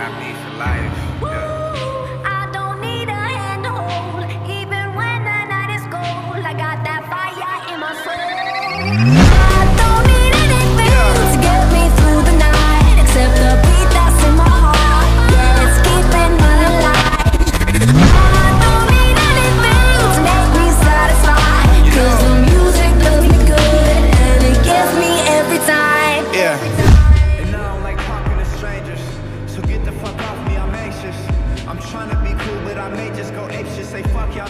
got me for life. Yeah. I don't need a handhold, even when the night is cold. I got that fire in my soul. trying to be cool, but I may just go apeshit. Say fuck y'all,